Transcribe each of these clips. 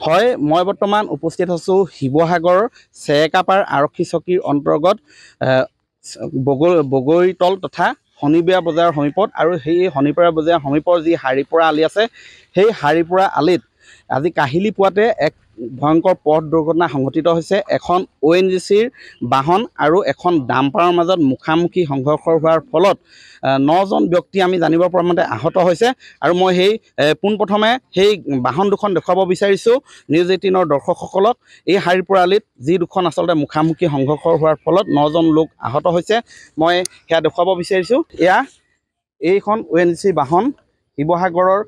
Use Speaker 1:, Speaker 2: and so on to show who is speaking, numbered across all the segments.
Speaker 1: হয় মই বৰ্তমান উপস্থিত আছোঁ শিৱসাগৰ চেৰেকাপাৰ আৰক্ষী চকীৰ অন্তৰ্গত বগৈ বগৰীতল তথা শনিবৰীয়া বজাৰৰ সমীপত আৰু সেই শনিবৰীয়া বজাৰৰ সমীপৰ যি হাৰিপৰা আলি আছে সেই হাৰিপৰা আলিত আজি কাহিলী পুৱাতে এক ভয়ংকৰ পথ দুৰ্ঘটনা সংঘটিত হৈছে। এখন অ' এন জি চিৰ বাহন আৰু এখন ডাম্পাৰৰ মাজত মুখামুখি সংঘৰ্ষ হোৱাৰ ফলত নজন ব্যক্তি আমি জানিব পৰা মতে আহত হৈছে। আৰু মই সেই পোনপ্ৰথমে সেই বাহন দুখন দেখুৱাব বিচাৰিছোঁ। নিউজ এইটিনৰ দৰ্শকসকলক এই হাৰিপুৰা আলিত যি দুখন আচলতে মুখামুখি সংঘৰ্ষ হোৱাৰ ফলত নজন লোক আহত হৈছে মই সেয়া দেখুৱাব বিচাৰিছোঁ। এয়া এইখন অ' এন জি চি বাহন শিৱসাগৰৰ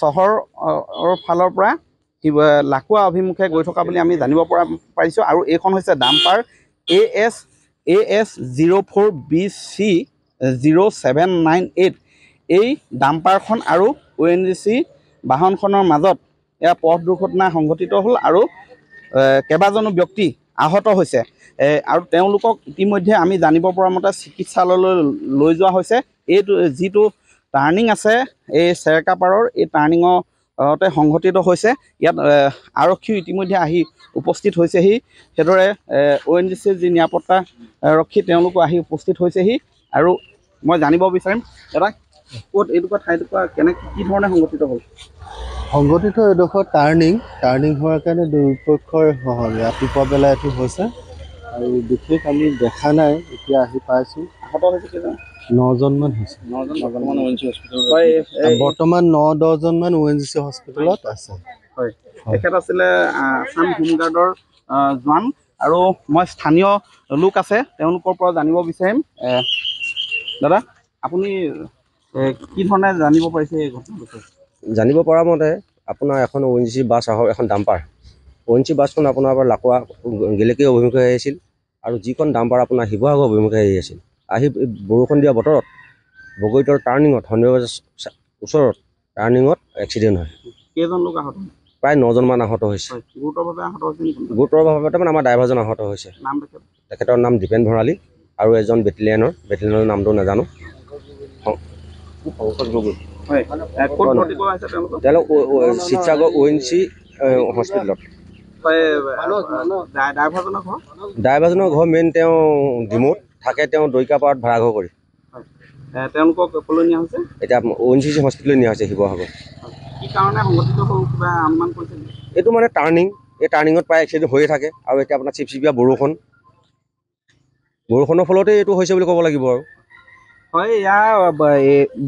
Speaker 1: চহৰৰ ফালৰ পৰা লাকুৱা অভিমুখে গৈ থকা বুলি আমি জানিব পৰা পাৰিছোঁ। আৰু এইখন হৈছে dumper A S A S zero' four B C zero' seven nine eight. এই ডাম্পাৰখন আৰু অ' এন জি চি বাহনখনৰ মাজত এয়া পথ দুৰ্ঘটনা সংঘটিত হ'ল আৰু কেইবাজনো ব্যক্তি আহত হৈছে। আৰু তেওঁলোকক ইতিমধ্যে আমি জানিব পৰা মতে চিকিৎসালয়লৈ লৈ যোৱা হৈছে। এইটো যিটো টাৰ্ণিং আছে এই চেৰেকাপাৰৰ এই টাৰ্ণিঙতে সংঘটিত হৈছে। ইয়াত আৰক্ষীও ইতিমধ্যে আহি উপস্থিত হৈছেহি। সেইদৰে অ' এন জি চিৰ যি নিৰাপত্তা ৰক্ষী তেওঁলোকো আহি উপস্থিত হৈছেহি। আৰু মই জানিব বিচাৰিম দাদা ক'ত এইটুকুৰা ঠাইটুকুৰা কেনেকৈ কি ধৰণে সংঘটিত হ'ল?
Speaker 2: সংগঠিত এডোখৰ টাৰ্ণিং টাৰ্ণিং হোৱাৰ কাৰণে দুপক্ষৰ হ- ৰাতিপুৱা বেলা এইটো হৈছে। আৰু বিশেষ আমি দেখা নাই এতিয়া আহি পাইছোঁ।
Speaker 1: আহত হৈছে কেইজন?
Speaker 2: নজনমান হৈছে।
Speaker 1: নজন বৰ্তমান
Speaker 2: ন দহজনমান অ' এন জি চি হস্পিটেলত আছে।
Speaker 1: হয়। তেখেত আছিলে আছাম হোমগাৰ্ডৰ জোৱান। আৰু মই স্থানীয় লোক আছে তেওঁলোকৰ পৰা জানিব বিচাৰিম। দাদা আপুনি কি ধৰণে জানিব পাৰিছে এই ঘটনাৰ বিষয়ে?
Speaker 3: জানিব পৰা মতে আপোনাৰ এখন O' N G C bus আহক এখন dumper. O' N G C বাছখন আপোনাৰ পৰা লাকুৱা গেলেকী অভিমুখে আহিছিল। আৰু যিখন ডাম্পাৰ আপোনাৰ শিৱসাগৰ অভিমুখে আহি আছিল। আহি বৰষুণ দিয়া বতৰত বগৰীতৰ টাৰ্ণিঙত চা- ওচৰত টাৰ্ণিঙত এক্সিডেণ্ট হয়।
Speaker 1: কেইজন লোক আহত?
Speaker 3: প্ৰায় নজনমান আহত হৈছে।
Speaker 1: গুৰুতৰভাৱে
Speaker 3: মানে আমাৰ ড্ৰাইভাৰজন আহত হৈছে। তেখেতৰ নাম দীপেন ভৰালী আৰু এজন বেটেলিয়ানৰ বেটেলিয়ানৰ নামটো নাজানো। তেওঁলোক শিৱসাগৰ অ' এন চি হস্পিটেলত
Speaker 1: ড্ৰাইভাৰজনৰ ঘৰ?
Speaker 3: মেইন তেওঁ ডিমৌত। থাকে তেওঁ দৈকাপাৰত ভাড়াঘৰ কৰি।
Speaker 1: তেওঁলোকক কলৈ নিয়া হৈছে?
Speaker 3: এতিয়া অ' এন জি চি হস্পিটেললৈ নিয়া হৈছে শিৱসাগৰ।
Speaker 1: কি কাৰণে সংঘটিত হ'ল কিবা অনুমান কৰিছে
Speaker 3: এইটো মানে টাৰ্ণিং এই টাৰ্ণিঙত প্ৰায় এক্সিডেণ্ট হৈয়ে থাকে। আৰু এতিয়া আপোনাৰ চিপচিপীয়া বৰষুণ। বৰষুণৰ ফলতে এইটো হৈছে বুলি ক'ব লাগিব আৰু।
Speaker 1: হয়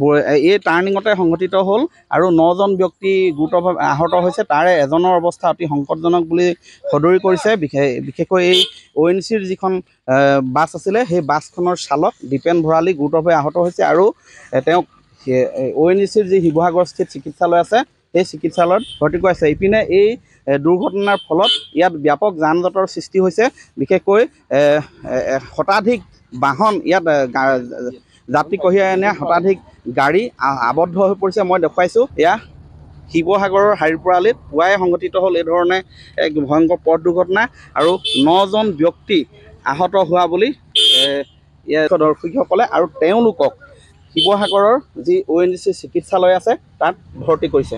Speaker 1: ব- এই টাৰ্ণিঙতে সংঘটিত হ'ল আৰু নজন ব্যক্তি গুৰুতৰভাৱে আহত হৈছে। তাৰে এজনৰ অৱস্থা অতি সংকটজনক বুলি সদৰি কৰিছে। বিশেষ বিশেষকৈ এই অ' এন চিৰ যিখন বাছ আছিলে সেই বাছখনৰ চালক দীপেন ভৰালী গুৰুতৰভাৱে আহত হৈছে আৰু তেওঁক অ' এন চিৰ যি শিৱসাগৰস্থিত চিকিৎসালয় আছে সেই চিকিৎসালয়ত ভৰ্তি কৰাইছে। ইপিনে এই দুৰ্ঘটনাৰ ফলত ইয়াত ব্যাপক যান জঁটৰ সৃষ্টি হৈছে। বিশেষকৈ শতাধিক বাহন ইয়াত যাত্ৰী কঢ়িয়াই অনা শতাধিক গাড়ী আবদ্ধ হৈ পৰিছে মই দেখুৱাইছোঁ। এয়া শিৱসাগৰৰ হাৰিপুৰা আলিত পুৱাই সংঘটিত হ'ল এই ধৰণে এক ভয়ংকৰ পথ দুৰ্ঘটনা আৰু নজন ব্যক্তি আহত হোৱা বুলি ইয়াৰ দৰ্শকসকলে আৰু তেওঁলোকক শিৱসাগৰৰ যি অ' এন জি চি চিকিৎসালয় আছে তাত ভৰ্তি কৰিছে।